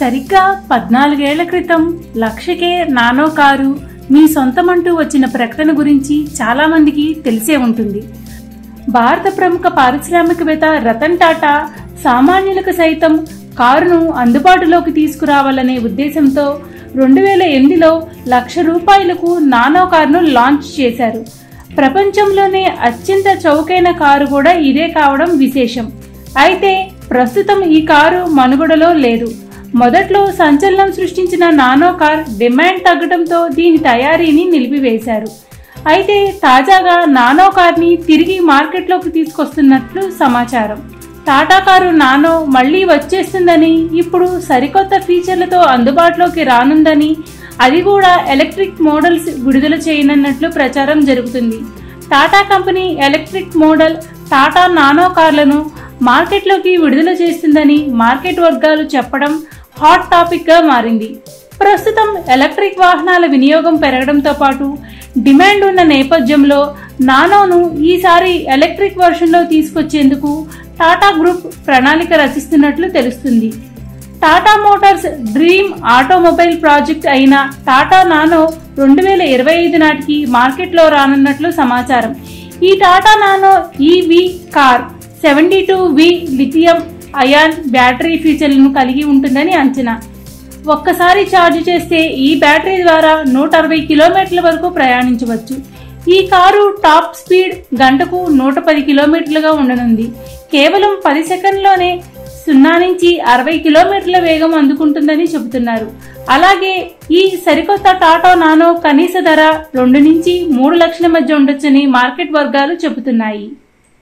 సరిగ్గా పద్నాలుగేళ్ళ క్రితం లక్షకే nano car మీ సొంతమంటూ వచ్చిన ప్రకటన గురించి చాలామందికి తెలిసే ఉంటుంది. భారత ప్రముఖ పారిశ్రామికవేత్త రతన్ టాటా సామాన్యులకు సైతం కారును అందుబాటులోకి తీసుకురావాలనే ఉద్దేశంతో రెండు వేల ఎనిమిదిలో లక్ష రూపాయలకు నానో కారును లాంచ్ చేశారు. ప్రపంచంలోనే అత్యంత చౌకైన కారు కూడా ఇదే కావడం విశేషం. అయితే ప్రస్తుతం ఈ కారు మనుగడలో లేదు. మొదట్లో సంచలనం సృష్టించిన నానో కార్ డిమాండ్ తగ్గడంతో దీని తయారీని నిలిపివేశారు. అయితే తాజాగా నానో కార్ని తిరిగి మార్కెట్లోకి తీసుకొస్తున్నట్లు సమాచారం. టాటా కారు నానో మళ్ళీ వచ్చేస్తుందని ఇప్పుడు సరికొత్త ఫీచర్లతో అందుబాటులోకి రానుందని అది కూడా ఎలక్ట్రిక్ మోడల్స్ విడుదల చేయనున్నట్లు ప్రచారం జరుగుతుంది. Tata company electric model Tata Nano కార్లను మార్కెట్లోకి విడుదల చేస్తుందని మార్కెట్ వర్గాలు చెప్పడం హాట్ టాపిక్గా మారింది. ప్రస్తుతం ఎలక్ట్రిక్ వాహనాల వినియోగం పెరగడంతో పాటు డిమాండ్ ఉన్న నేపథ్యంలో నానోను ఈసారి ఎలక్ట్రిక్ వర్షన్లో తీసుకొచ్చేందుకు టాటా గ్రూప్ ప్రణాళిక రచిస్తున్నట్లు తెలుస్తుంది. Tata Motors dream automobile project అయిన టాటా నానో రెండు వేల ఇరవై ఐదు నాటికి మార్కెట్లో రానున్నట్లు సమాచారం. ఈ Tata Nano EV car seventy two V lithium ion battery ఫీచర్లను కలిగి ఉంటుందని అంచనా. ఒక్కసారి ఛార్జ్ చేస్తే ఈ బ్యాటరీ ద్వారా నూట అరవై కిలోమీటర్ల వరకు ప్రయాణించవచ్చు. ఈ కారు టాప్ స్పీడ్ గంటకు నూట పది కిలోమీటర్లుగా ఉండనుంది. కేవలం పది సెకండ్లోనే సున్నా నుంచి అరవై కిలోమీటర్ల వేగం అందుకుంటుందని చెబుతున్నారు. అలాగే ఈ సరికొత్త టాటా నానో కనీస ధర రెండు నుంచి మూడు లక్షల మధ్య ఉండొచ్చని మార్కెట్ వర్గాలు చెబుతున్నాయి.